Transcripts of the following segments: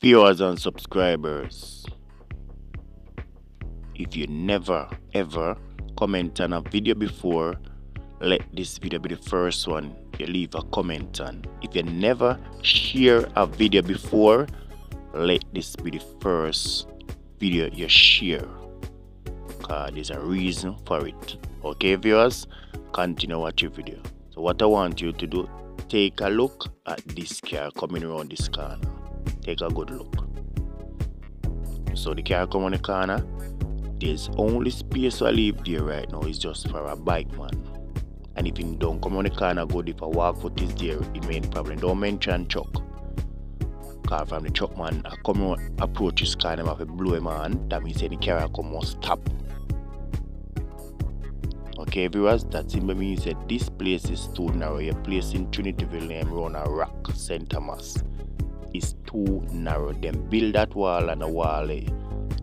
viewers and subscribers if you never ever comment on a video before let this video be the first one you leave a comment on. If you never share a video before let this be the first video you share. Because there's a reason for it. Okay viewers? Continue watch your video. So what i want you to do take a look at this car coming around this corner take a good look. So the car coming on the corner. There's only space I leave there right now. Is just for a bike man. And if you don't come on the corner good. If a walk foot is there the main problem. Don't mention truck. Because from the truck man I come on approach his car and have blow him on. That means any car come must stop. Okay viewers that simply means that this place is too narrow. A place in Trinityville named Rona Rock St. Thomas is too narrow them build that wall and a wall eh?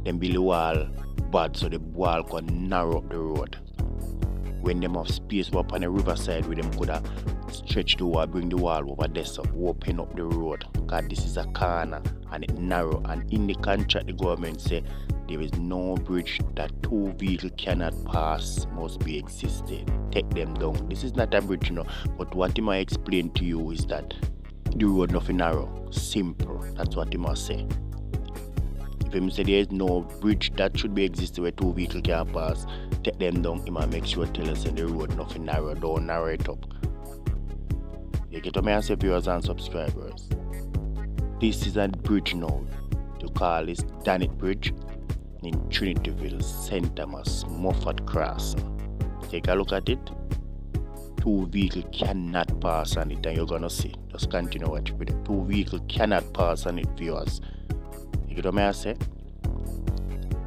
them build a wall bad so the wall can narrow up the road. When them have space up on the riverside where them could have stretch the wall, bring the wall over there so open up the road. Cause this is a corner and it narrow and in the contract the government say there is no bridge that two vehicles cannot pass must be existed. Take them down. This is not a bridge you know, but what might explain to you is that the road nothing narrow. Simple. That's what he must say If him say there is no bridge that should be existing where two vehicles can pass, take them down, he might make sure tell us in the road nothing narrow, don't narrow it up. You get what me say viewers and subscribers. This is a bridge now. To call this Danit Bridge in Trinityville, St. Thomas, Moffat Cross. Take a look at it. Two vehicles cannot pass on it and you're gonna see. Just continue it. Two vehicles cannot pass on it viewers. You know what I say?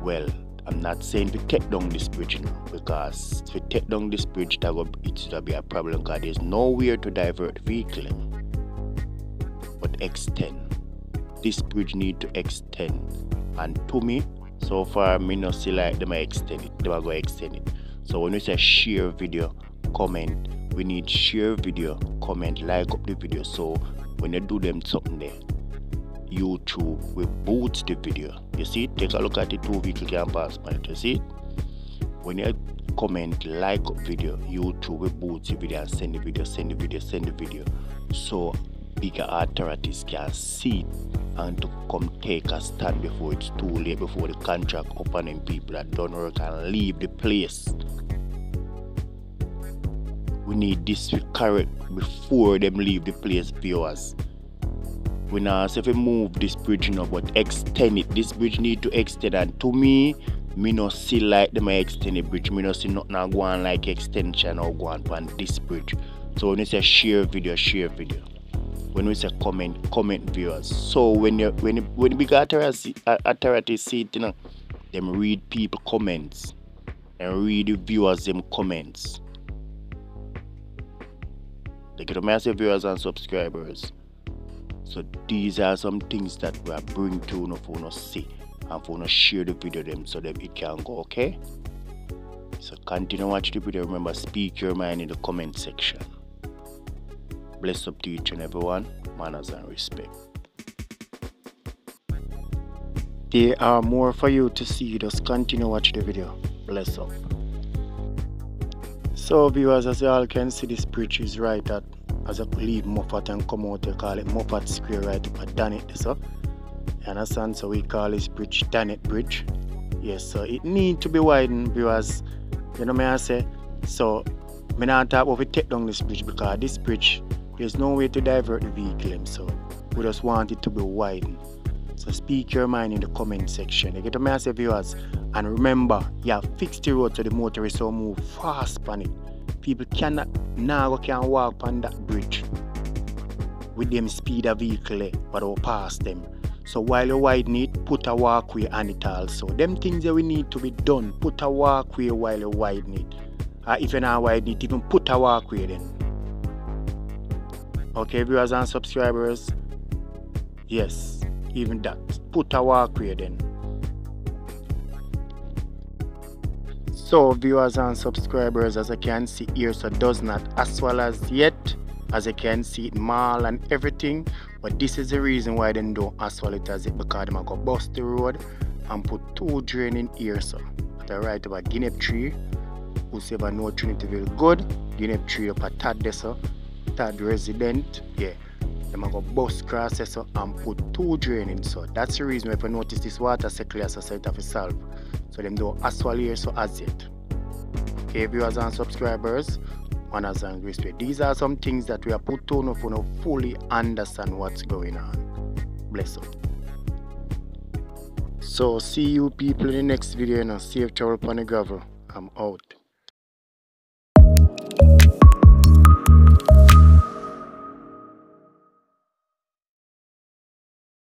Well, I'm not saying to take down this bridge now because if you take down this bridge, that will it's gonna be a problem because there's nowhere to divert vehicle. Eh? But extend. This bridge need to extend. And to me, so far me not see like them extend it. They are gonna extend it. So when you say share video, comment, we need share video, comment, like up the video. So when you do them something there, YouTube will boot the video. You see, it? take a look at the two vehicle can by You see, when you comment, like video, YouTube will boot the video and send the video, send the video, send the video. So bigger authorities can see and to come take a stand before it's too late, before the contract opening people that don't work and leave the place. Need this correct before them leave the place, viewers we now say if we move this bridge now but extend it. This bridge need to extend and to me me no see like them extend the bridge. Me no see nothing now go on like extension or go on on this bridge. So when we say share video share video. When we say comment comment viewers. So when you when you, when big authority authority see it you know them read people comments. And read the viewers them comments they get a massive viewers and subscribers. So these are some things that we are bring to you. For you see and for you share the video them so that it can go okay? So continue watch the video. Remember speak your mind in the comment section. Bless up to each and everyone manners and respect. There are more for you to see. Just continue watch the video. Bless up so viewers as you all can see this bridge is right at as I leave Moffat and come out, we call it Moffat Square right up at Danit. So, you understand? So we call this bridge Danit Bridge. Yes, so it need to be widened because, you know me I say, so me not talk about we take down this bridge because this bridge, there's no way to divert the vehicle, so we just want it to be widened. So speak your mind in the comment section. You get to me I viewers, and remember, you have fixed the road so the motorists will move fast on it people cannot now can walk on that bridge with them speed of vehicle eh, but will pass them. So while you widen it, put a walkway on it also. Them things that we need to be done, put a walkway while you widen it. Uh, if you're not widen it, even put a walkway then. Okay, viewers and subscribers. Yes, even that. Put a walkway. So viewers and subscribers as I can see here so does not as well as yet as I can see it mall and everything But this is the reason why they don't asphalt it as it because they go bust the road and put two drain in here so. The right of a Guinea tree, whosoever know Trinityville good, Guinea tree up a there so, Tad resident, yeah. Them a go bus cross so and put two drain in so. That's the reason if you notice this water cycle as a set of solve. So them do asphalt here so as yet. Okay, viewers and subscribers, manners and respect. These are some things that we are put on for you fully understand what's going on. Bless you. So see you people in the next video and safe travel upon the gravel. I'm out.